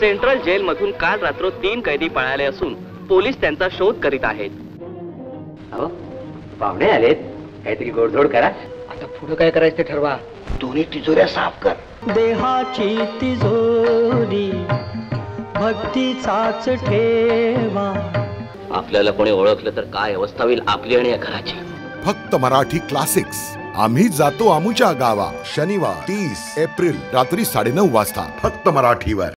Central जेलमधून काल रात्र तीन कैदी पळाले असून पोलीस त्यांचा शोध करीत आहेत. अहो पाहुणे आलेत. काहीतरी गोडधोड करा. आता पुढे काय करायचं ते ठरवा. दोन्ही तिजोऱ्या साफ कर. देहाची तिजोरी भक्तीचाच ठेवा. आपल्याला कोणी ओळखलं तर काय अवस्था होईल आपली आणि या घराची? फक्त मराठी क्लासिक्स आम्ही जातो आमुच्या गावा. शनिवार तीस एप्रिल रात्री साडेनऊ वाजता. फक्त मराठीवर.